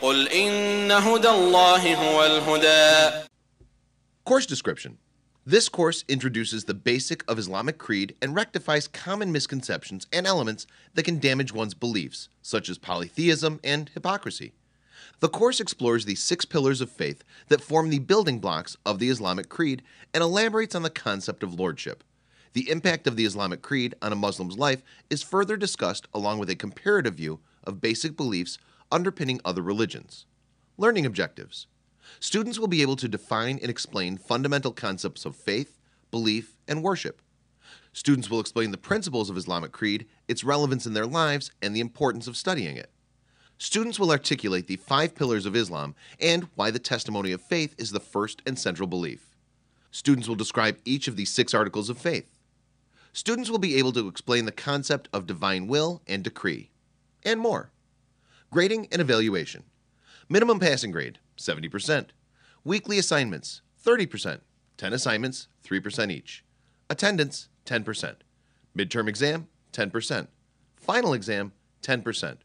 قل إن هدى الله هو الهدى Course description. This course introduces the basic of Islamic creed and rectifies common misconceptions and elements that can damage one's beliefs, such as polytheism and hypocrisy. The course explores the six pillars of faith that form the building blocks of the Islamic creed and elaborates on the concept of lordship. The impact of the Islamic creed on a Muslim's life is further discussed along with a comparative view of basic beliefs underpinning other religions. Learning objectives. Students will be able to define and explain fundamental concepts of faith, belief, and worship. Students will explain the principles of Islamic creed, its relevance in their lives, and the importance of studying it. Students will articulate the five pillars of Islam and why the testimony of faith is the first and central belief. Students will describe each of the six articles of faith. Students will be able to explain the concept of divine will and decree, and more. Grading and evaluation. Minimum passing grade 70%. Weekly assignments 30%. 10 assignments, 3% each. Attendance 10%. Midterm exam 10%. Final exam 10%.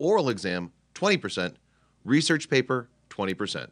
Oral exam 20%. Research paper 20%.